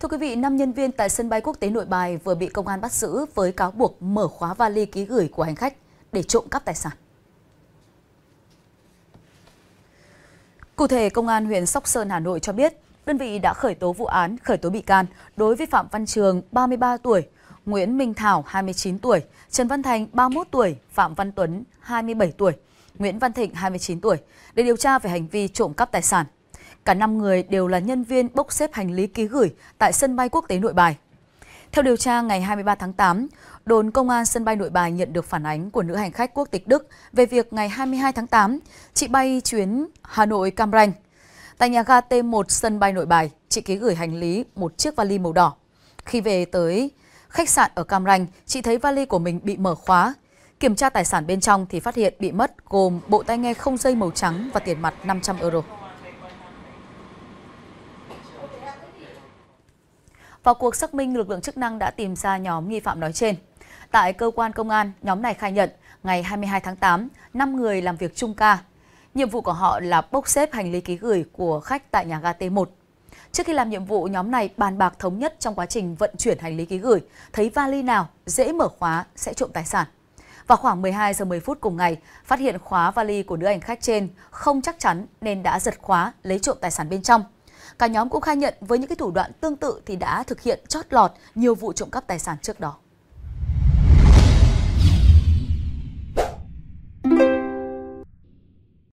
Thưa quý vị, năm nhân viên tại sân bay quốc tế Nội Bài vừa bị công an bắt giữ với cáo buộc mở khóa vali ký gửi của hành khách để trộm cắp tài sản. Cụ thể, Công an huyện Sóc Sơn, Hà Nội cho biết, đơn vị đã khởi tố vụ án, khởi tố bị can đối với Phạm Văn Trường, 33 tuổi, Nguyễn Minh Thảo, 29 tuổi, Trần Văn Thành, 31 tuổi, Phạm Văn Tuấn, 27 tuổi, Nguyễn Văn Thịnh, 29 tuổi, để điều tra về hành vi trộm cắp tài sản. Cả 5 người đều là nhân viên bốc xếp hành lý ký gửi tại sân bay quốc tế Nội Bài. Theo điều tra, ngày 23 tháng 8, đồn công an sân bay Nội Bài nhận được phản ánh của nữ hành khách quốc tịch Đức về việc ngày 22 tháng 8, chị bay chuyến Hà Nội Cam Ranh. Tại nhà ga T1 sân bay Nội Bài, chị ký gửi hành lý một chiếc vali màu đỏ. Khi về tới khách sạn ở Cam Ranh, chị thấy vali của mình bị mở khóa. Kiểm tra tài sản bên trong thì phát hiện bị mất gồm bộ tai nghe không dây màu trắng và tiền mặt 500 euro. Vào cuộc xác minh, lực lượng chức năng đã tìm ra nhóm nghi phạm nói trên. Tại cơ quan công an, nhóm này khai nhận ngày 22 tháng 8, 5 người làm việc chung ca. Nhiệm vụ của họ là bốc xếp hành lý ký gửi của khách tại nhà ga T1. Trước khi làm nhiệm vụ, nhóm này bàn bạc thống nhất trong quá trình vận chuyển hành lý ký gửi, thấy vali nào dễ mở khóa sẽ trộm tài sản. Vào khoảng 12 giờ 10 phút cùng ngày, phát hiện khóa vali của nữ hành khách trên không chắc chắn nên đã giật khóa lấy trộm tài sản bên trong. Cả nhóm cũng khai nhận với những cái thủ đoạn tương tự thì đã thực hiện chót lọt nhiều vụ trộm cắp tài sản trước đó.